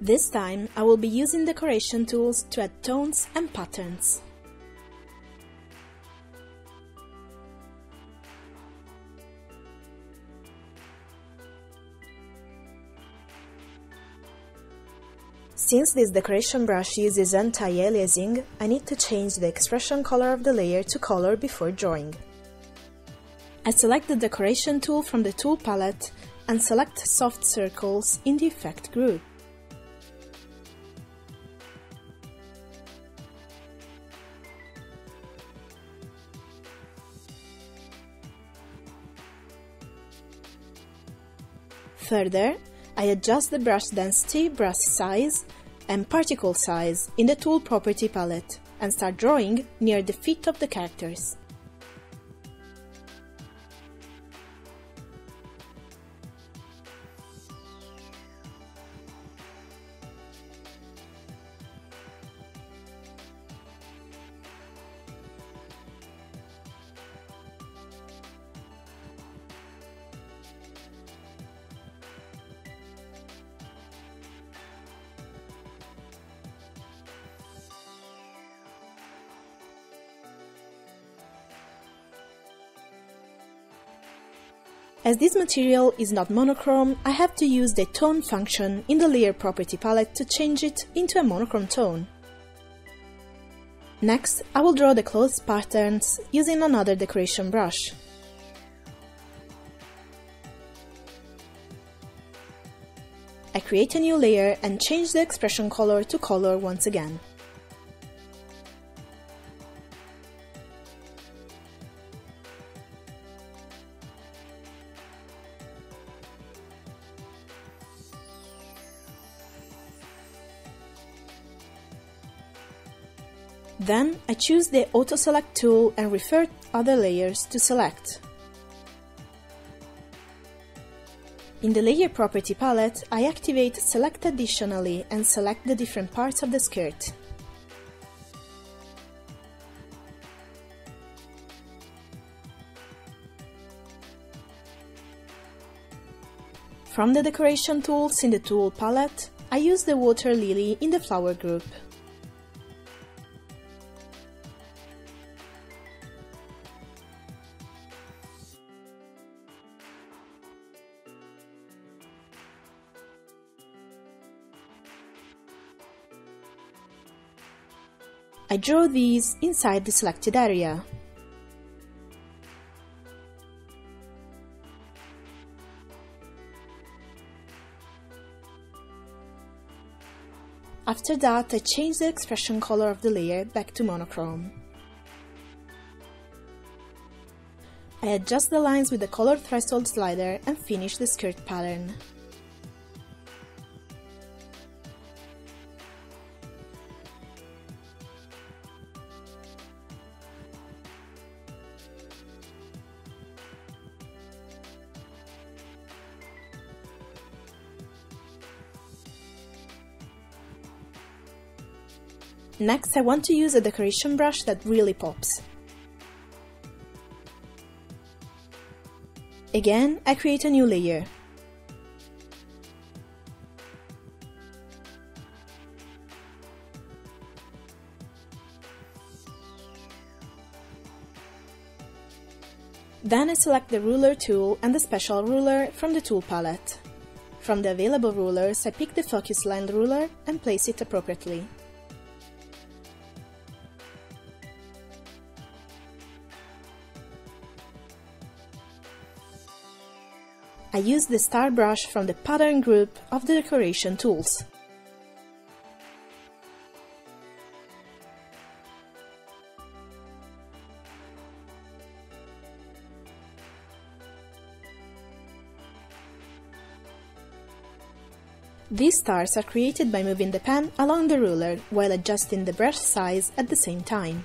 This time I will be using decoration tools to add tones and patterns. Since this decoration brush uses anti-aliasing, I need to change the expression color of the layer to color before drawing. I select the decoration tool from the tool palette and select soft circles in the effect group. Further, I adjust the brush density, brush size and particle size in the tool property palette and start drawing near the feet of the characters. As this material is not monochrome, I have to use the tone function in the layer property palette to change it into a monochrome tone. Next, I will draw the clothes patterns using another decoration brush. I create a new layer and change the expression color to color once again. Then I choose the Auto Select tool and refer other layers to select. In the Layer Property palette, I activate Select Additionally and select the different parts of the skirt. From the decoration tools in the tool palette, I use the water lily in the flower group. I draw these inside the selected area. After that, I change the expression color of the layer back to monochrome. I adjust the lines with the color threshold slider and finish the skirt pattern. Next, I want to use a decoration brush that really pops. Again, I create a new layer. Then I select the ruler tool and the special ruler from the tool palette. From the available rulers, I pick the focus line ruler and place it appropriately. I use the star brush from the pattern group of the decoration tools. These stars are created by moving the pen along the ruler while adjusting the brush size at the same time.